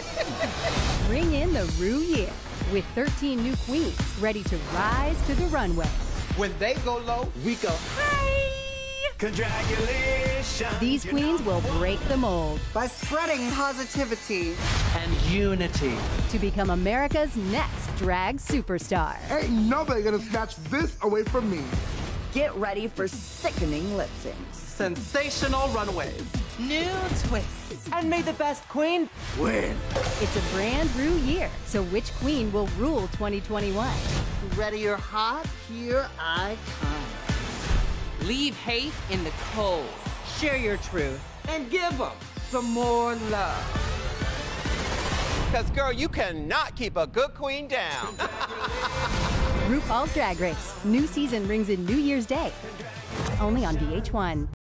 Bring in the Rue year with 13 new queens ready to rise to the runway. When they go low, we go high. Congratulations. These queens will break the mold by spreading positivity and unity to become America's next drag superstar. Ain't nobody gonna snatch this away from me. Get ready for sickening lip syncs, sensational runways, new twists, and may the best queen win. It's a brand new year, so which queen will rule 2021? Ready or hot? Here I come. Leave hate in the cold. Share your truth and give them some more love. Because, girl, you cannot keep a good queen down. RuPaul's Drag Race. New season brings in New Year's Day. Only on VH1.